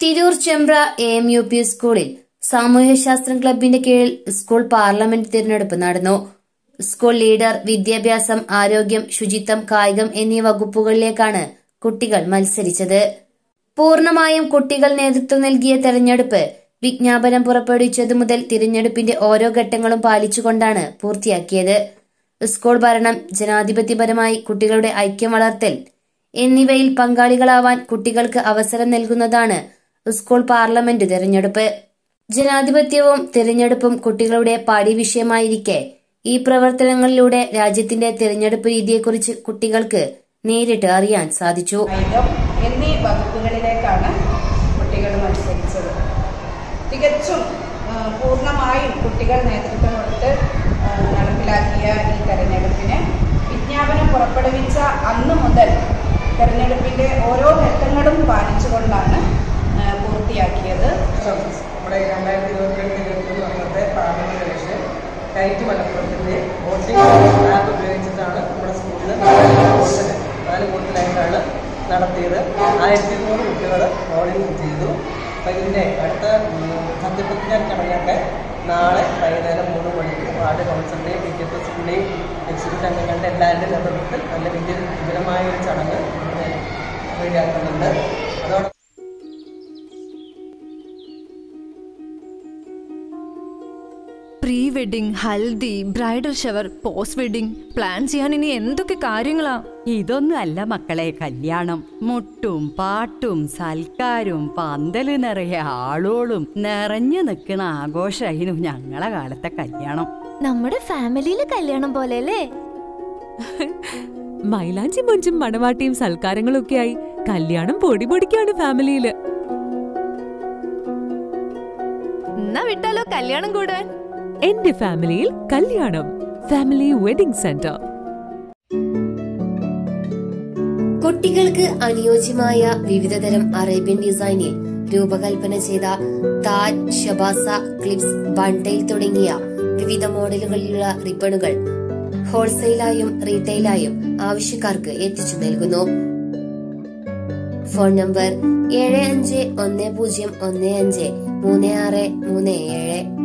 Tirur Chembra A U P സ്കൂളിൽ സാമൂഹ്യശാസ്ത്രം ക്ലബിന്റെ കീഴിൽ സ്കൂൾ പാർലമെന്റ് തിരഞ്ഞെടുപ്പ് നടന്നു. സ്കൂൾ ലീഡർ വിദ്യാഭ്യാസം ആരോഗ്യം ശുചിത്വം കായികം എന്നീ വകുപ്പുകളിലേക്കാണ് കുട്ടികൾ മത്സരിച്ചത്. പൂർണമായും കുട്ടികൾ നേതൃത്വം നൽകിയ തെരഞ്ഞെടുപ്പ് വിജ്ഞാപനം പുറപ്പെടുവിച്ചതു മുതൽ തിരഞ്ഞെടുപ്പിന്റെ ഓരോ ഘട്ടങ്ങളും പാലിച്ചുകൊണ്ടാണ് പൂർത്തിയാക്കിയത്. സ്കൂൾ ഭരണം ജനാധിപത്യപരമായി കുട്ടികളുടെ ഐക്യം വളർത്തൽ എന്നിവയിൽ പങ്കാളികളാവാൻ കുട്ടികൾക്ക് അവസരം നൽകുന്നതാണ് സ്കൂൾ പാർലമെന്റ് തെരഞ്ഞെടുപ്പ്. ജനാധിപത്യവും തിരഞ്ഞെടുപ്പും കുട്ടികളുടെ പാഠ്യവിഷയമായിരിക്കെ ഈ പ്രവർത്തനങ്ങളിലൂടെ രാജ്യത്തിന്റെ തിരഞ്ഞെടുപ്പ് രീതിയെക്കുറിച്ച് കുട്ടികൾക്ക് നേരിട്ട് അറിയാൻ സാധിച്ചു. എന്നീ വകുപ്പുകളിലേക്കാണ് കുട്ടികൾ മത്സരിച്ചത്. തികച്ചും പൂർണമായും കുട്ടികൾ നേതൃത്വം കൊടുത്ത് നടപ്പിലാക്കിയ ഈ തെരഞ്ഞെടുപ്പിന് വിജ്ഞാപനം പുറപ്പെടുവിച്ച അന്ന് മുതൽ തെരഞ്ഞെടുപ്പിന്റെ ഓരോ ഘട്ടങ്ങളും പാലിച്ചുകൊണ്ടാണ് പൂർത്തിയാക്കിയത് നമ്മുടെ രണ്ടായിരത്തി ഇരുപത്തിരണ്ടിൽ വർഷത്തെ പാർലമെന്റ് ഇലക്ഷൻ കയറ്റ് മലപ്പുറത്തിന്റെ വോട്ടിംഗ് ആപ്പ് ഉപയോഗിച്ചിട്ടാണ് നമ്മുടെ സ്കൂളിൽ നാല് വോട്ടിലായിട്ടാണ് നടത്തിയത്. ആയിരത്തി ഇരുന്നൂറ് കുട്ടികൾ പോളിംഗ് ചെയ്തു. അപ്പം ഇതിന്റെ അടുത്ത സത്യപ്രതിജ്ഞാൻ സത്യപ്രതിജ്ഞ ചടങ്ങൊക്കെ നാളെ വൈകുന്നേരം മൂന്ന് മണിക്ക് വാർഡ് കൗൺസിലിന്റെയും പി കെ പി സ്കൂളിലെയും എക്സിക്യൂട്ടീവ് അംഗങ്ങളുടെ എല്ലാവരുടെയും നേതൃത്വത്തിൽ നല്ല വലിയൊരു വിപുലമായ ഒരു ചടങ്ങ് ഇവിടെ റെഡിയാക്കുന്നുണ്ട്. Pre wedding haldi bridal shower post wedding plan ചെയ്യാൻ ഇനി എന്തൊക്കെ കാര്യങ്ങളാ? ഇതൊന്നും അല്ല മക്കളെ കല്യാണം. മുട്ടും പാട്ടും സൽക്കാരും പന്തൽ നിറയെ ആളോളും നിറഞ്ഞു നിൽക്കുന്ന ആഘോഷമായിരുന്നു ഞങ്ങളെ കാലത്തെ കല്യാണം. നമ്മുടെ ഫാമിലിയിലെ കല്യാണം പോലെ അല്ലേ മൈലാഞ്ചി മുഞ്ചും മണവാട്ടിയും സൽക്കാരങ്ങളും ഒക്കെ ആയി കല്യാണം പൊടി പൊടിക്കാണ് ഫാമിലിയിൽ. എന്നാ വിട്ടാലോ കല്യാണം കൂടാൻ? എന്റെ ഫാമിലിയിൽ കല്യാണം. ഫാമിലി വെഡിംഗ് സെന്റർ കുട്ടികൾക്ക് അനുയോജ്യമായ വിവിധതരം അറേബ്യൻ ഡിസൈനിൽ രൂപകൽപ്പന ചെയ്ത താജ് ഷബാസ ക്ലിപ്സ് ബണ്ടൈൽ തുടങ്ങിയ വിവിധ മോഡലുകളിലുള്ള റിബണുകൾ ഹോൾസെയിലായും റീറ്റെയിലായും ആവശ്യക്കാർക്ക് എത്തിച്ചു നൽകുന്നു. ഫോൺ നമ്പർ ഏഴ് അഞ്ച് ഒന്ന് പൂജ്യം ഒന്ന് അഞ്ച് മൂന്ന് ആറ് മൂന്ന് ഏഴ്.